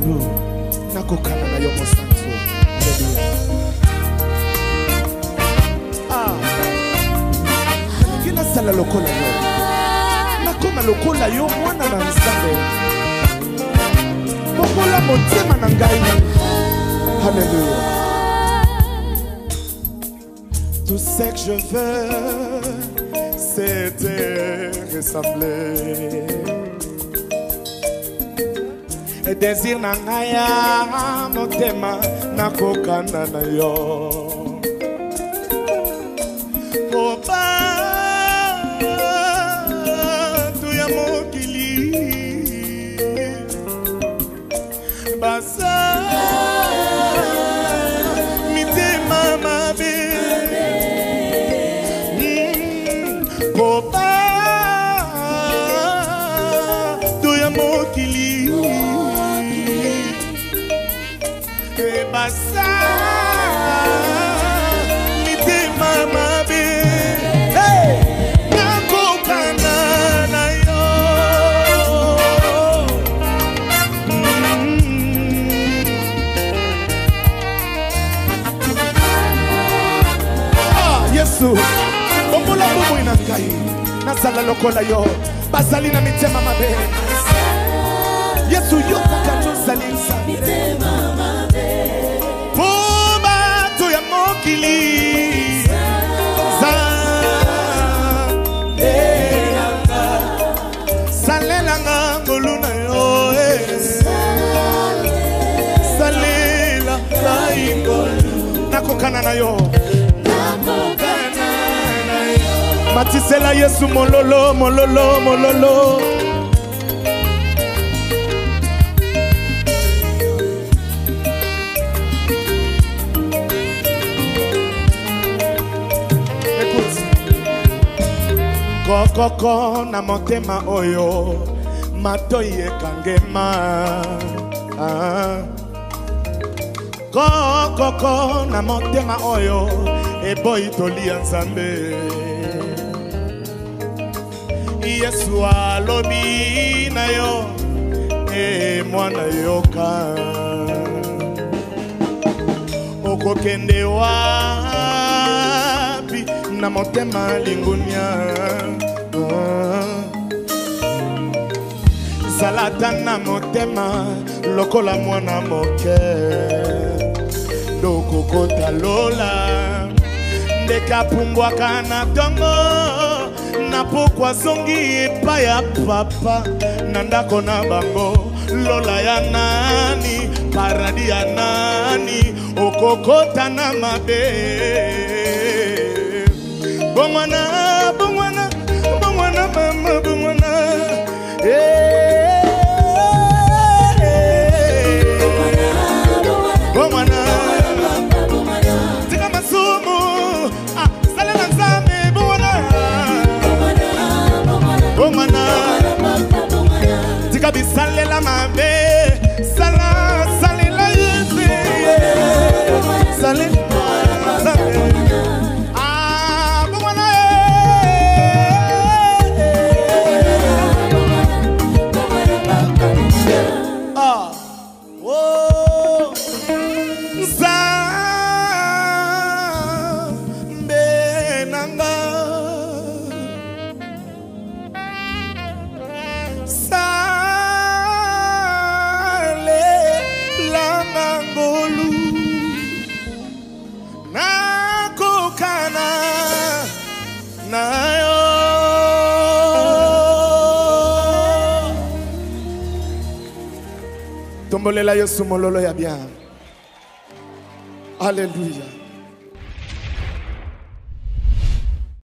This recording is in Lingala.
likolo nakokana na yo mosantu alingi ah, nasala lokola yo nakoma lokola yo mwana na nzambe mokola motema na ngai alleluya Tout ce que je veux, c'est te ressembler. desir na ngai ya motema nakokana na yo po bato ya mokili baza mitema mabe hmm. po ke basala mitema mabe nakokana na yo mm-hmm. ah, yesu bombola bomoi na ngai nazala lokola yo bazali na mitema mabe yesu yo kaka tozali nzambe nakokana na yo matisela yesu mololo mololo mololo kokoko na motema oyo matoi ekangema ah. kokoko na motema oyo eboyi tolia nzambe yesu alobi na yo e mwana yoka okokende wapi na motema lingunia zala ta na motema lokola mwana moke okotalola ndeke apumbwaka na ntongo na pokw azongi epai ya papa na ndako na bango lola ya nani paradi ya nani okokota na mabe bongwana nzambe na nga salelanga ngolu nakokana na yo tombolela yo sumololo ya bien Hallelujah